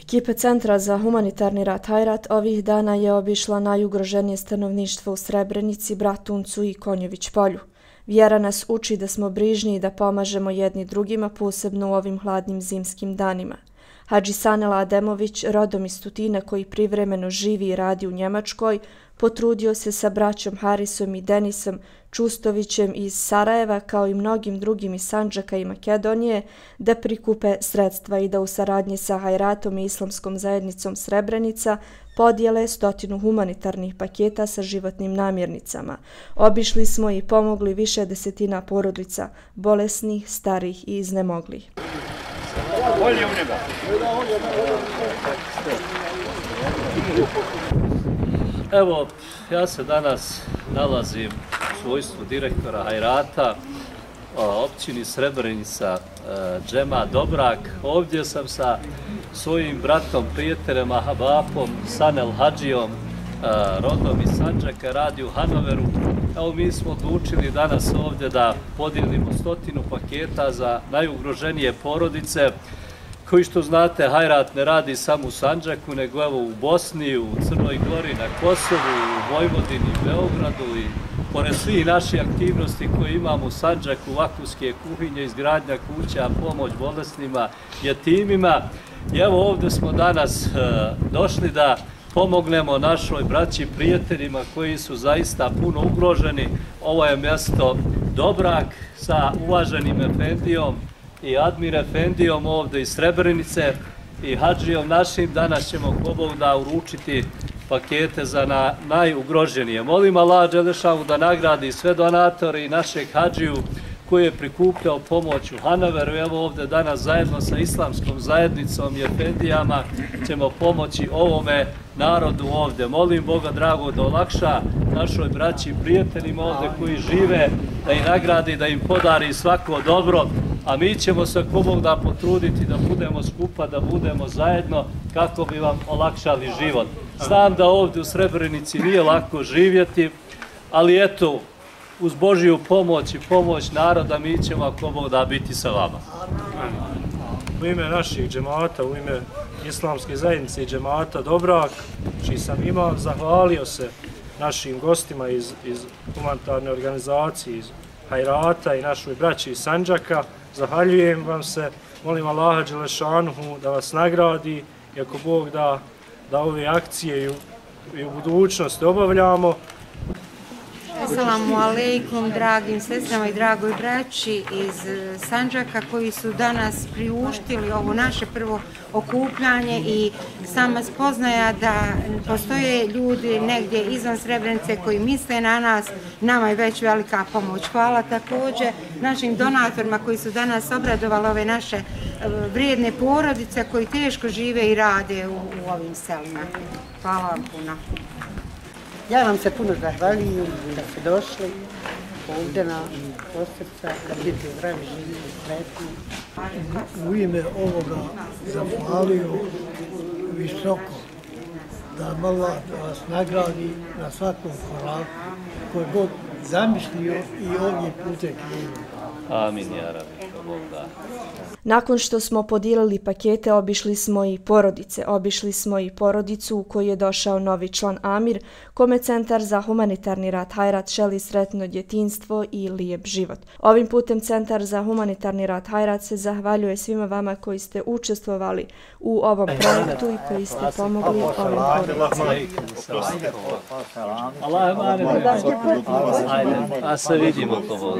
Ekipa Centra za humanitarni rat Hajrat ovih dana je obišla najugroženije stanovništvo u Srebrenici, Bratuncu i Konjović polju. Vjera nas uči da smo brižni i da pomažemo jedni drugima, posebno u ovim hladnim zimskim danima. Hadži Sanela Ademović, rodom iz Tutina koji privremeno živi i radi u Njemačkoj, potrudio se sa braćom Harisom i Denisom Čustovićem iz Sarajeva kao i mnogim drugim iz Sanđaka i Makedonije da prikupe sredstva i da u saradnji sa Hajratom i Islamskom zajednicom Srebrenica podijele stotinu humanitarnih paketa sa životnim namirnicama. Obišli smo i pomogli više desetina porodica, bolesnih, starih i iznemoglih. Bolje u njega. Evo, ja se danas nalazim u svojstvu direktora Hajrata, općini Srebrenica, Džema Dobrak. Ovdje sam sa svojim bratom, prijateljem Ahabapom, Sanel Hadžijom, Eh, rodom iz Sanđaka, radi u Hanoveru. Evo, mi smo odlučili danas ovdje da podijelimo stotinu paketa za najugroženije porodice koji što znate, Hajrat ne radi samo u Sanđaku, nego evo u Bosni, u Crnoj Gori, na Kosovu, u Vojvodini, Beogradu i pored svih naših aktivnosti koje imamo u Sanđaku, vakuske kuhinje, izgradnja kuća, pomoć bolesnima, jetimima. I evo ovdje smo danas e, došli da pomognemo našoj braći i prijateljima koji su zaista puno ugroženi. Ovo je mjesto Dobrak sa uvaženim Efendijom, i Admir Efendijom ovde iz Srebrenice i Hadžijom našim. Danas ćemo Kobog da uručiti pakete za na, najugroženije. Molim Allah Đelešavu da nagradi sve donatore i našeg Hadžiju koji je prikupljao pomoć u Hanoveru. Evo ovde danas zajedno sa islamskom zajednicom i Efendijama ćemo pomoći ovome narodu ovde. Molim Boga drago da olakša našoj braći i prijateljima ovde koji žive, da ih nagradi, da im podari svako dobro a mi ćemo se kubom da potruditi da budemo skupa, da budemo zajedno kako bi vam olakšali život. Znam da ovdje u Srebrenici nije lako živjeti, ali eto, uz Božiju pomoć i pomoć naroda mi ćemo ako Bog da biti sa vama. U ime naših džemata, u ime islamske zajednice i džemata Dobrak, čiji sam imao, zahvalio se našim gostima iz, iz humanitarne organizacije, iz Hajrata i našoj braći iz Sanđaka, Zahvaljujem vam se, molim Allaha Đelešanuhu da vas nagradi i ako Bog da, da ove akcije i u, i u budućnosti obavljamo, Assalamu alaikum, dragim sestrama i dragoj braći iz e, Sanđaka koji su danas priuštili ovo naše prvo okupljanje i sama spoznaja da postoje ljudi negdje izvan Srebrenice koji misle na nas, nama je već velika pomoć. Hvala također našim donatorima koji su danas obradovali ove naše e, vrijedne porodice koji teško žive i rade u, u ovim selima. Hvala vam puno. Ja vam se puno zahvaljujem da ste došli ovdje na posrca, da budete zdravi, živi i sretni. U ime ovoga zahvalio visoko da malo vas nagradi na svakom koraku koji god zamislio i ovdje putek Amin, Nakon što smo podijelili pakete, obišli smo i porodice. Obišli smo i porodicu u kojoj je došao novi član Amir, kome Centar za humanitarni rad Hajrat želi sretno djetinstvo i lijep život. Ovim putem Centar za humanitarni rad Hajrat se zahvaljuje svima vama koji ste učestvovali u ovom projektu i koji ste pomogli ovim porodicama. Allah je mani. Ajde, a se vidimo to.